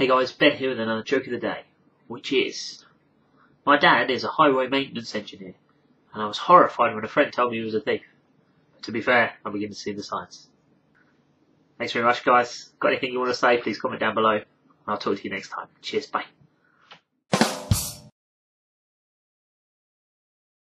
Hey guys, Ben here with another joke of the day, which is, my dad is a highway maintenance engineer, and I was horrified when a friend told me he was a thief. But to be fair, I'm beginning to see the signs. Thanks very much guys. Got anything you want to say, please comment down below, and I'll talk to you next time. Cheers, bye.